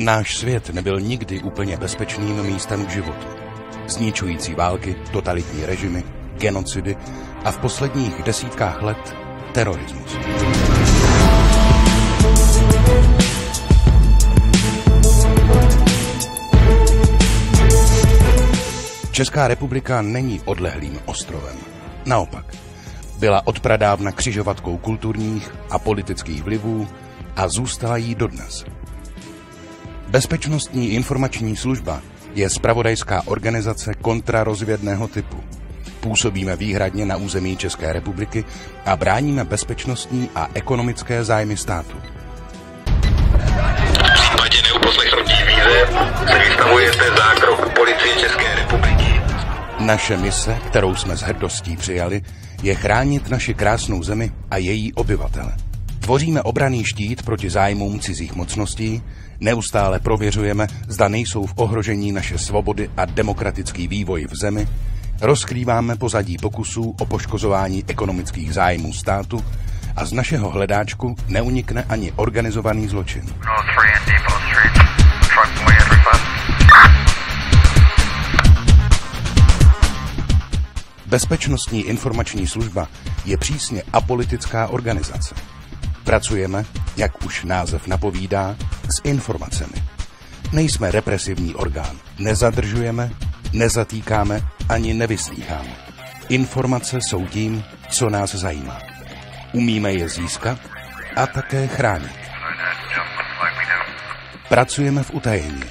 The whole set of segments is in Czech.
Náš svět nebyl nikdy úplně bezpečným místem k životu. Zničující války, totalitní režimy, genocidy a v posledních desítkách let terorismus. Česká republika není odlehlým ostrovem. Naopak, byla odpradávna křižovatkou kulturních a politických vlivů a zůstala jí dodnes. Bezpečnostní informační služba je spravodajská organizace kontrarozvědného typu. Působíme výhradně na území České republiky a bráníme bezpečnostní a ekonomické zájmy státu. V případě neuposlechnutí výzev se vystavujete zákrok policie České republiky. Naše mise, kterou jsme s hrdostí přijali, je chránit naši krásnou zemi a její obyvatele. Tvoříme obraný štít proti zájmům cizích mocností, neustále prověřujeme, zda nejsou v ohrožení naše svobody a demokratický vývoj v zemi, rozkrýváme pozadí pokusů o poškozování ekonomických zájmů státu a z našeho hledáčku neunikne ani organizovaný zločin. No 3 and Depot Street. Truck way at request. Bezpečnostní informační služba je přísně apolitická organizace. Pracujeme, jak už název napovídá, s informacemi. Nejsme represivní orgán. Nezadržujeme, nezatýkáme ani nevyslýcháme. Informace jsou tím, co nás zajímá. Umíme je získat a také chránit. Pracujeme v utajení,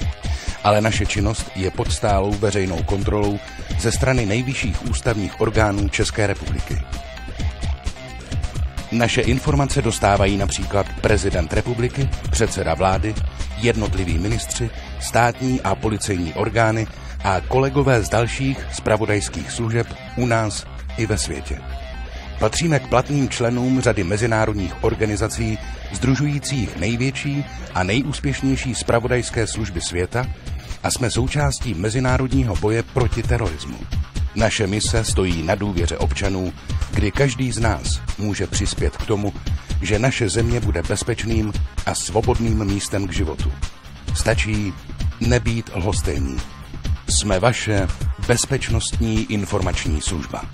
ale naše činnost je pod stálou veřejnou kontrolou ze strany nejvyšších ústavních orgánů České republiky. Naše informace dostávají například prezident republiky, předseda vlády, jednotliví ministři, státní a policejní orgány a kolegové z dalších spravodajských služeb u nás i ve světě. Patříme k platným členům řady mezinárodních organizací združujících největší a nejúspěšnější spravodajské služby světa a jsme součástí mezinárodního boje proti terorismu. Naše mise stojí na důvěře občanů, kdy každý z nás může přispět k tomu, že naše země bude bezpečným a svobodným místem k životu. Stačí nebýt lhostejný. Jsme vaše bezpečnostní informační služba.